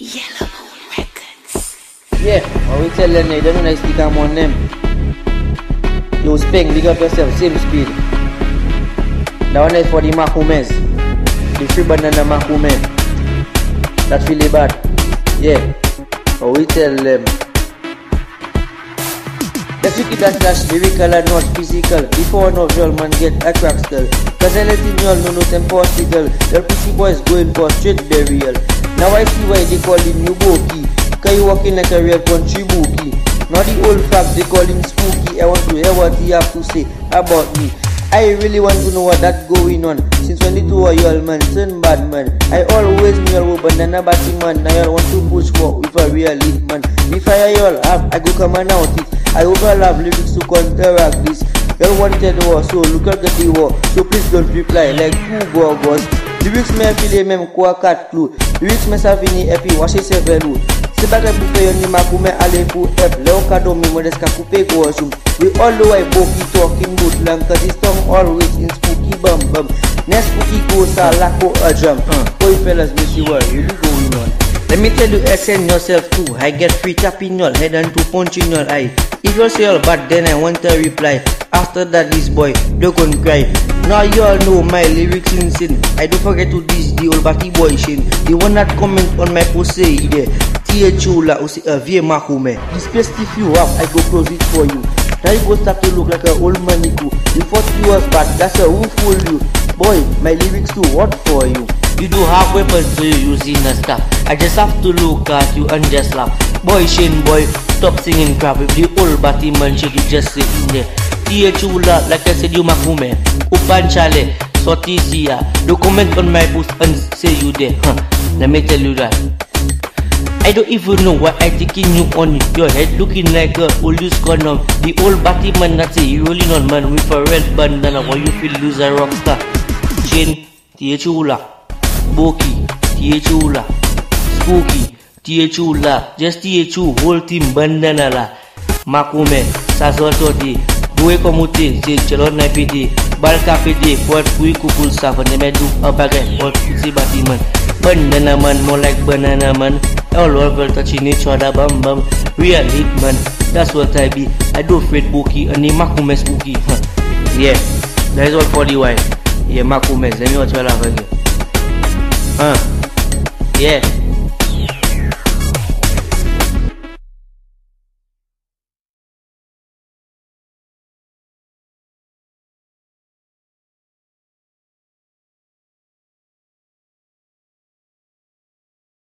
Yellow Moon Records. Yeah, what we tell them, they don't I speak I'm on them. Yo, Speng, big up yourself, same speed. That one is for the Makumes. The free banana Makume. That's really bad. Yeah, what we tell them. Let's keep that slash lyrical and not physical Before no girl man get a crack skull Cause I him y'all know no impossible Your pussy boys going for straight burial Now I see why they call him you Boki Cause you walking like a real country bookie. Now the old fact they call him spooky. I want to hear what he have to say about me. I really want to know what that going on. Since when the two y'all man turn bad man I always knew y'all were banana batty man. Now y'all want to push walk with a real lead man. If I y'all have I go come and out it. I overlap lyrics to counteract this. Y'all wanted war so look at the war. So please don't reply like two gogos Lyrics me file même quoi quatre clous Lyrics me sa vini epi washe se velu Se bagay pou pe yon ni makume ale pou ep Le o kado mi mo deska coupe gozum We all I boki talking good lang Cause his tongue always in spooky bum bum Next spooky go sa lako a jump uh. Boy fellas miss you going on Let me tell you, SN yourself too. I get free tap in your head and two punch in your eye. If you say all bad, then I want a reply. After that, this boy, don't cry. Now you all know my lyrics insane. I don't forget to diss the old batty boy Shane. The one that comment on my post say there. Tia chula or say uh, a vie makume. This place if you have, I go close it for you. Now you go start to look like an old man you. You thought you was bad, that's a who fool you. Boy, my lyrics too what for you. You do have weapons so you using the stuff. I just have to look at you and just laugh. Boy Shane boy, stop singing crap. If the old batty man shit you just sit in there. Tia chula, like I said you makume. Upan chale, soti siya. Do comment on my post and say you there. Huh. Let me tell you that. I don't even know why I taking you on your head looking like a used condom. The old batty man that's a rolling on man with a red bandana while you feel lose a rock star. Shane, tia chula. Boki, Tiechula, Spooky, Tiechula, just Tiechu, whole team bandana la. Makume, Sasol Toti, Bue Komute, c'est Chalon Napidi, Balka Pidi, Port Pui Kukul Safa, Nemedu, Abagai, Port Pusi Batiman, Bandana man, more like banana man, all over touching each other, bum bum, real hit man, that's what I be. I do afraid Boki, and the Makume Spooky. Yeah, that is all for the. Yeah, Makume, let me watch what I have. Huh. Yeah.